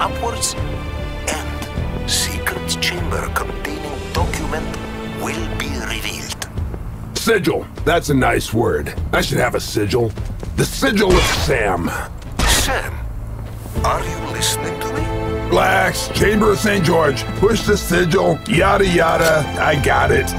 upwards, and secret chamber containing document will be revealed. Sigil. That's a nice word. I should have a sigil. The sigil of Sam. Sam, are you listening to me? Relax. Chamber of St. George. Push the sigil. Yada yada. I got it.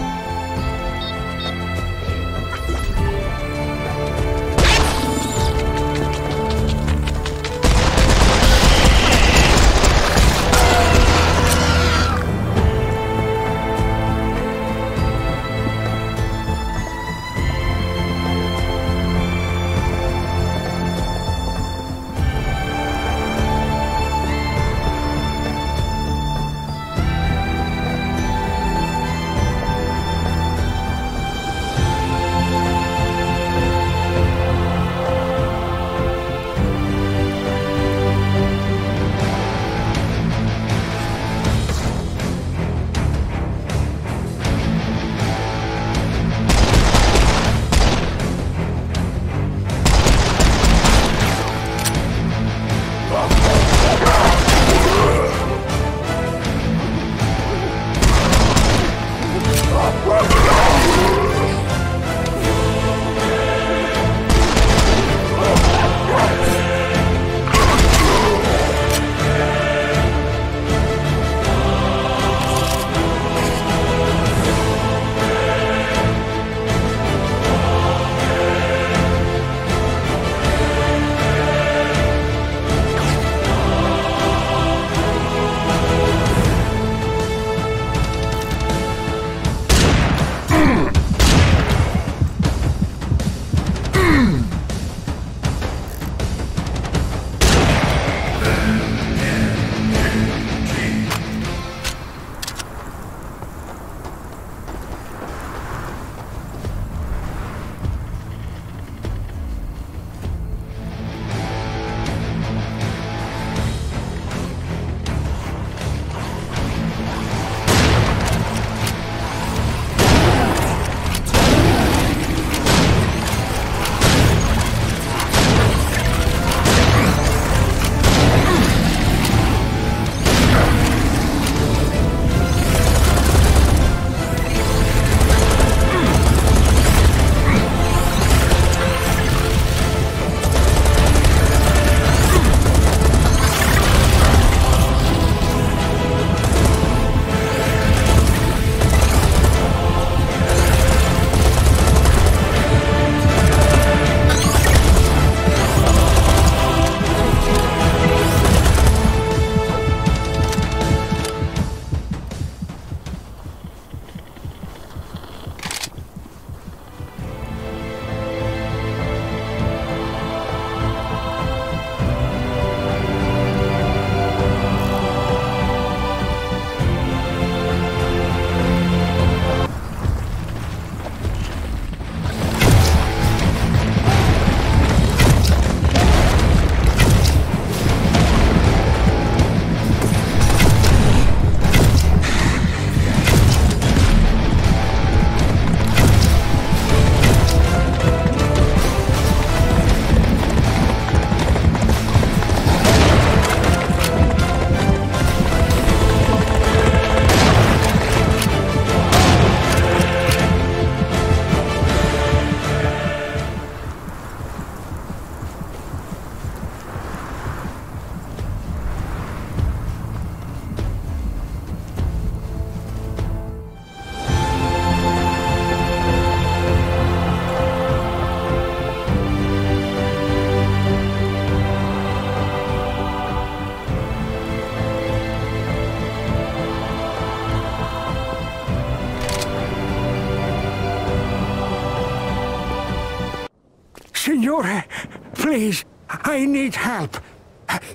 I need help.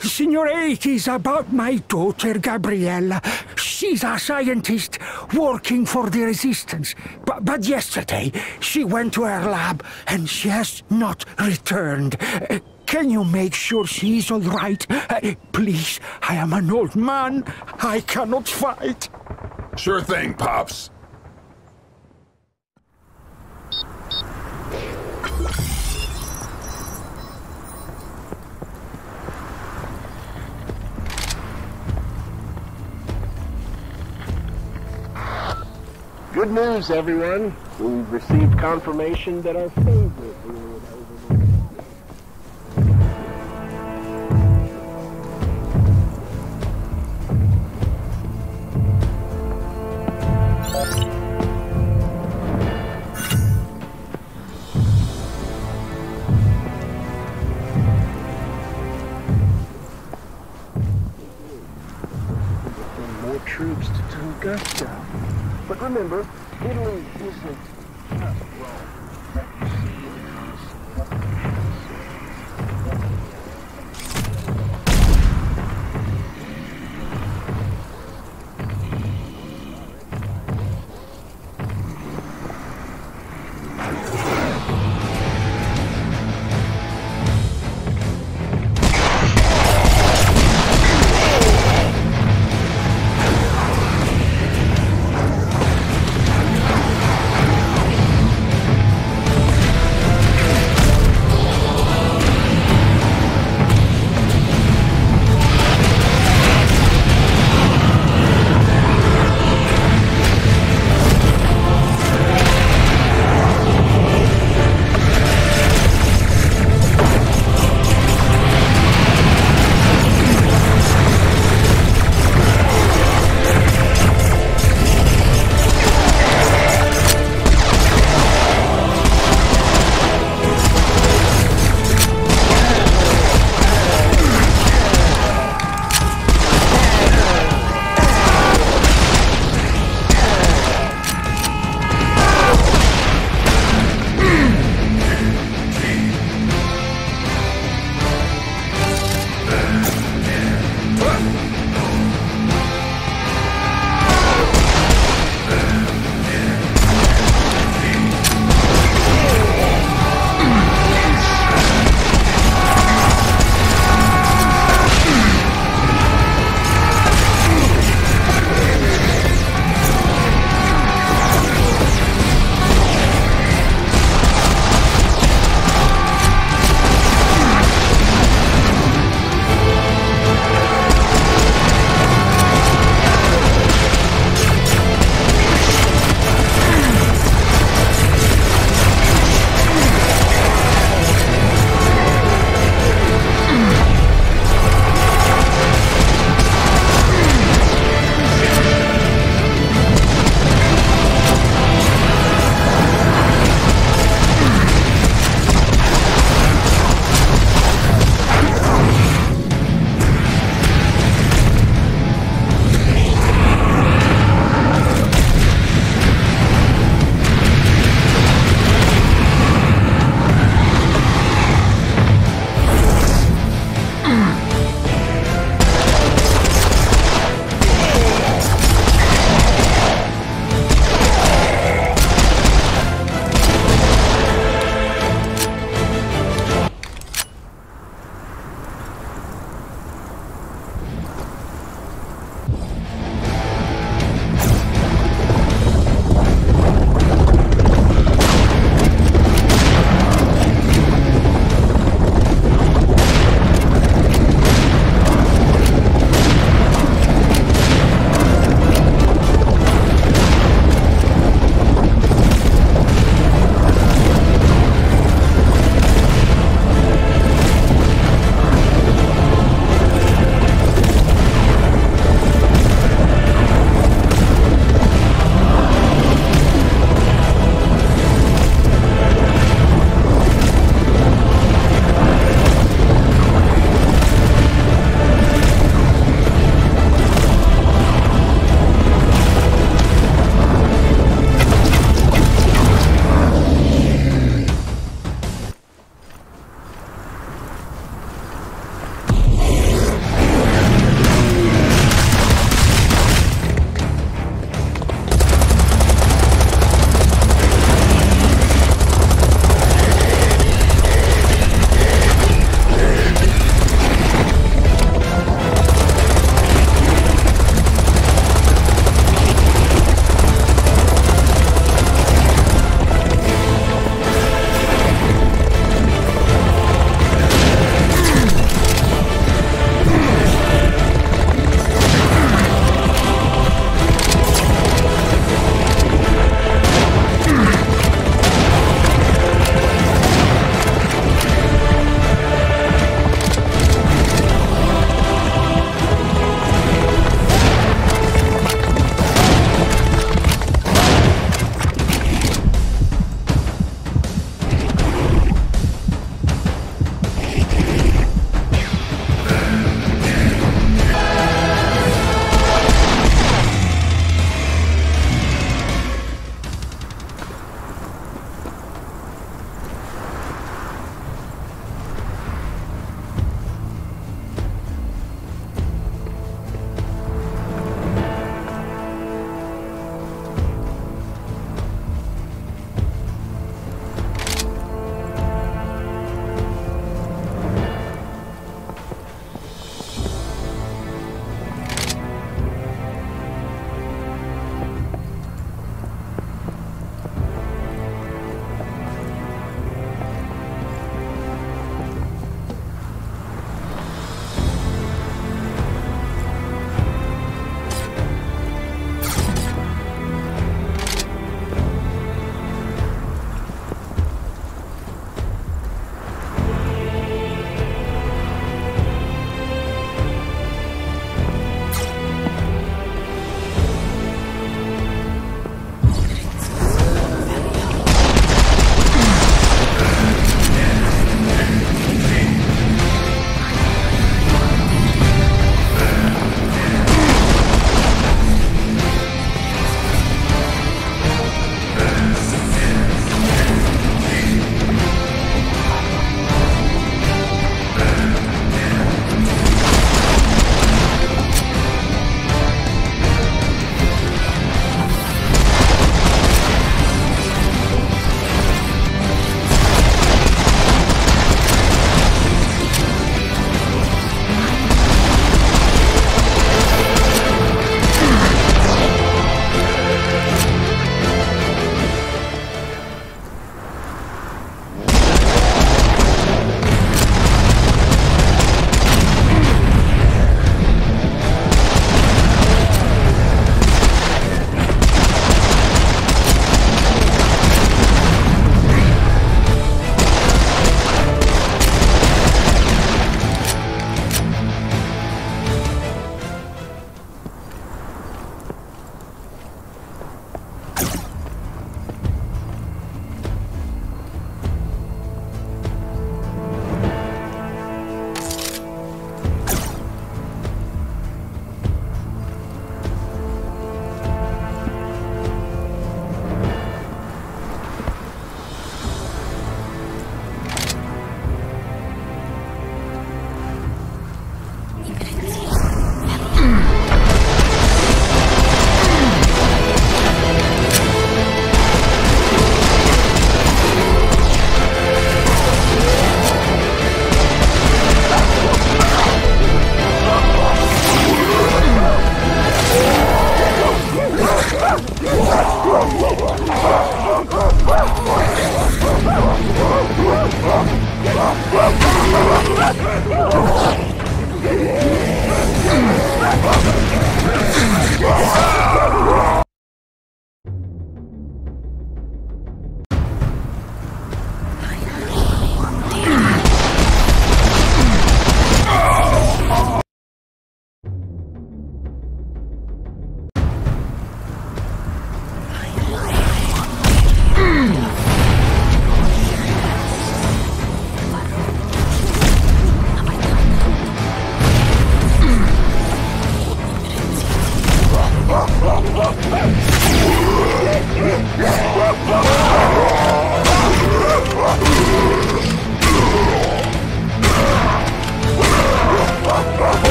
Signore, it is about my daughter, Gabriella. She's a scientist working for the Resistance. But, yesterday, she went to her lab and she has not returned. Can you make sure she's all right? Please, I am an old man. I cannot fight. Sure thing, Pops. Good news, everyone. We've received confirmation that our favorite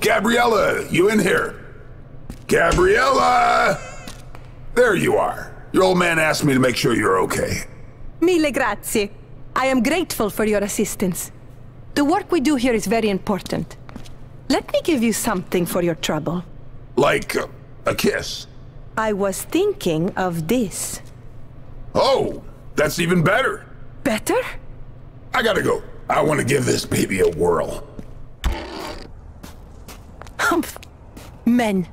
Gabriella, you in here? Gabriella! There you are. Your old man asked me to make sure you're okay. Mille grazie. I am grateful for your assistance. The work we do here is very important. Let me give you something for your trouble. Like uh, a kiss. I was thinking of this. Oh, that's even better. Better? I gotta go. I want to give this baby a whirl. Humph. Men.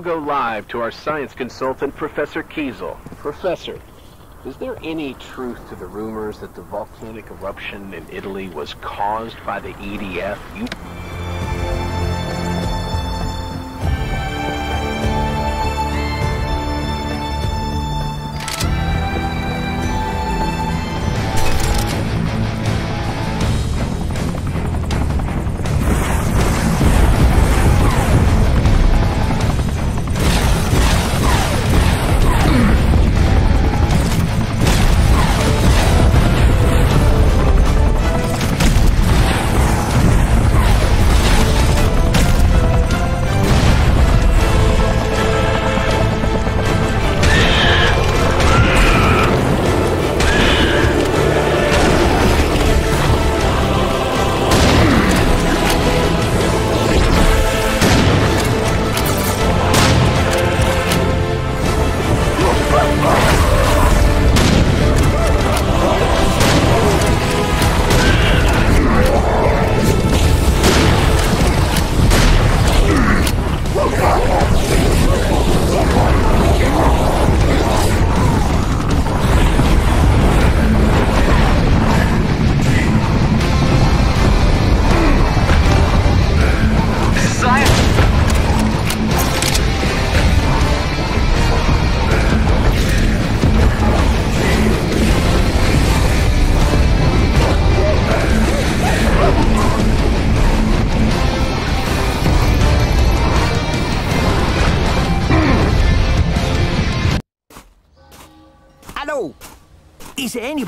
Go live to our science consultant, Professor Kiesel. Professor, is there any truth to the rumors that the volcanic eruption in Italy was caused by the EDF? You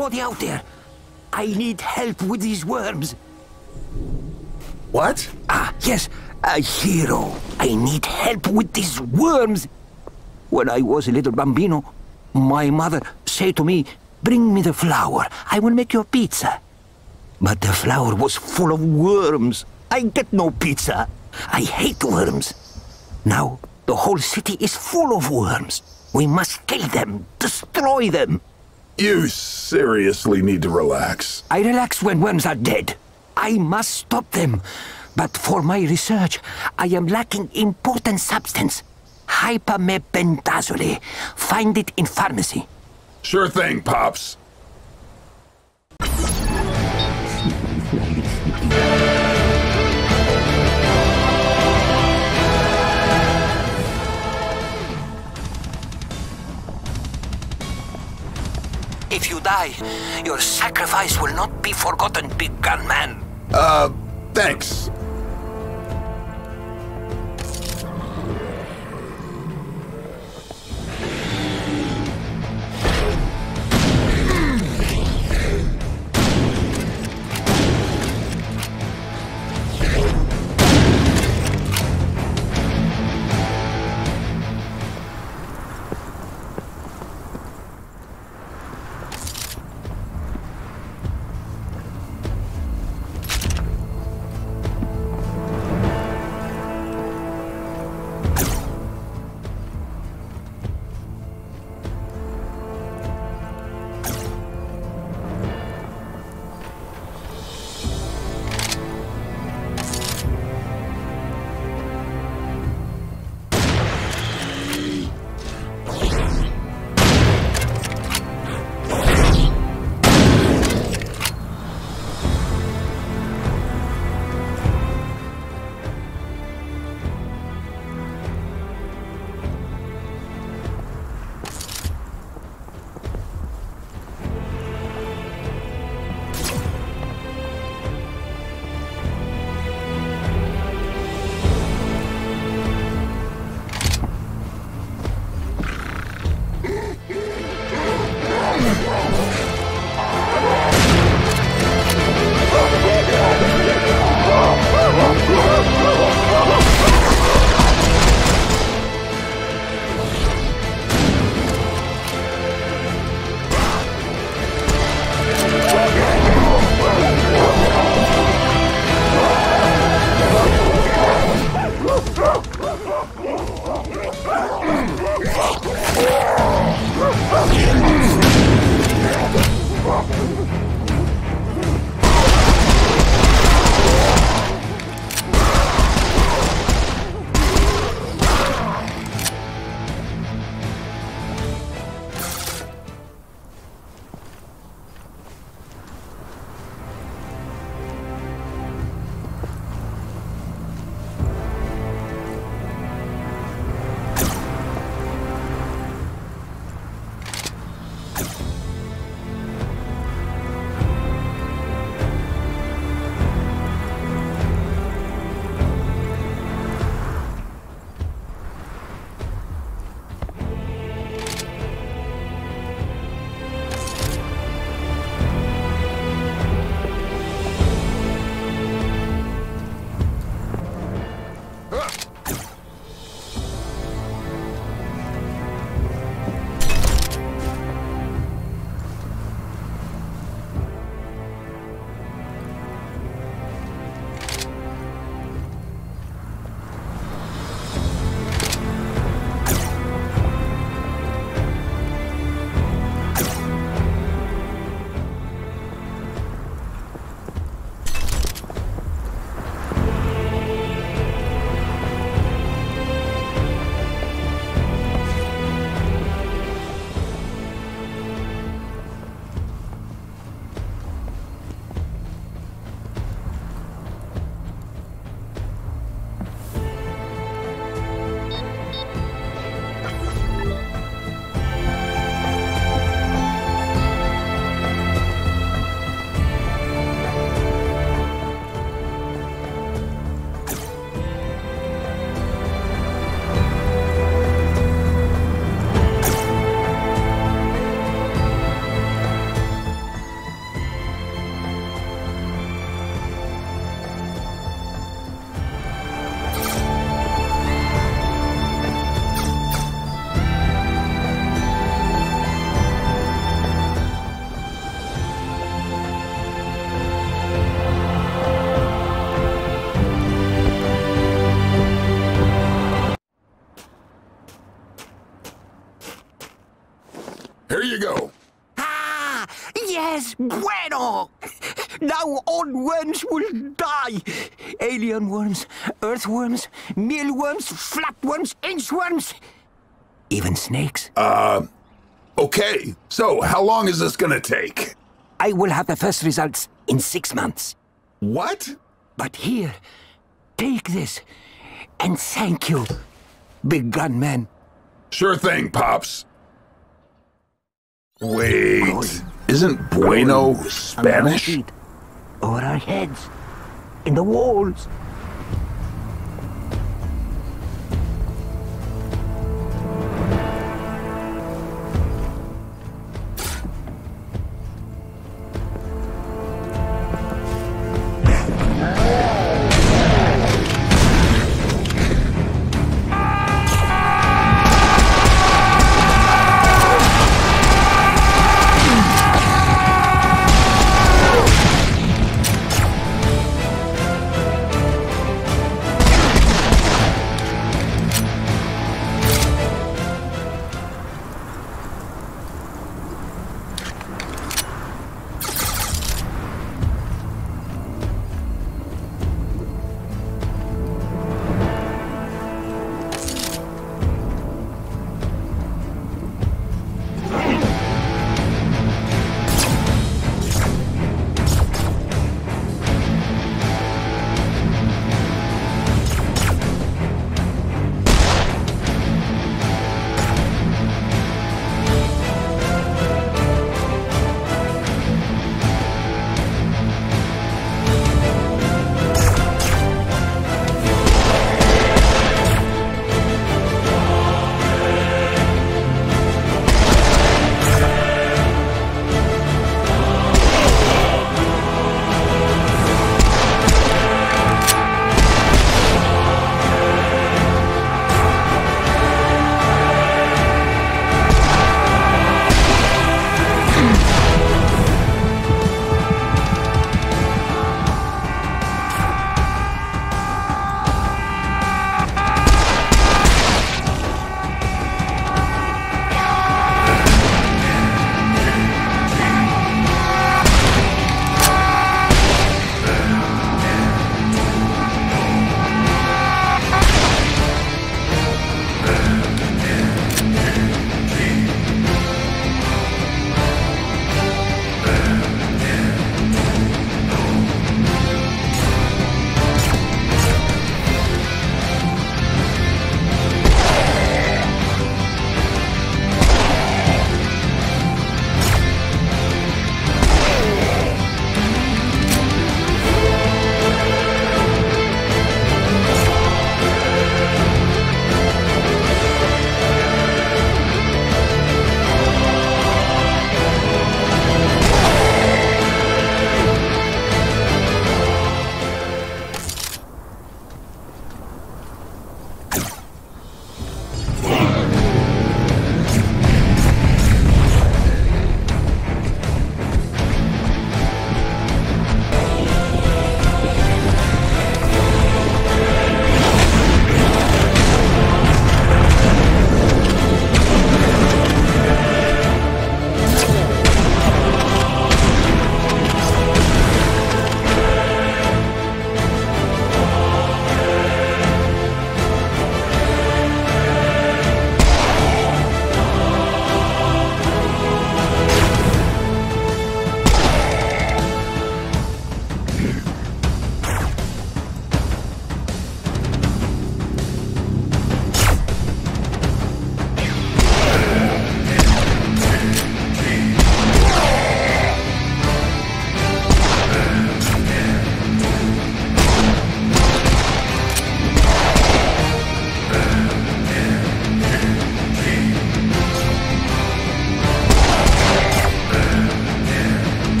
anybody out there? I need help with these worms. What? Ah, yes, a hero. I need help with these worms. When I was a little bambino, my mother said to me, Bring me the flour. I will make your pizza. But the flour was full of worms. I get no pizza. I hate worms. Now, the whole city is full of worms. We must kill them, destroy them. You seriously need to relax. I relax when worms are dead. I must stop them. But for my research, I am lacking important substance. Hypamepentazole. Find it in pharmacy. Sure thing, Pops. If you die, your sacrifice will not be forgotten, big gun man. Uh, thanks. go. Ah, yes, bueno. Now all worms will die. Alien worms, earthworms, mealworms, flatworms, inchworms, even snakes. Uh, okay. So how long is this gonna take? I will have the first results in six months. What? But here, take this, and thank you, big gunman. Sure thing, Pops. Wait, isn't bueno Spanish? Over our heads, in the walls.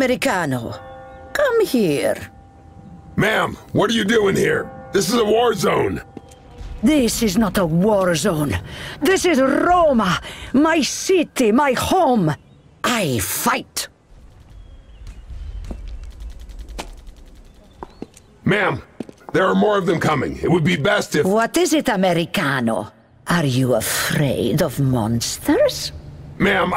Americano, come here. Ma'am, what are you doing here? This is a war zone. This is not a war zone. This is Roma, my city, my home. I fight. Ma'am, there are more of them coming. It would be best if... What is it, Americano? Are you afraid of monsters? Ma'am,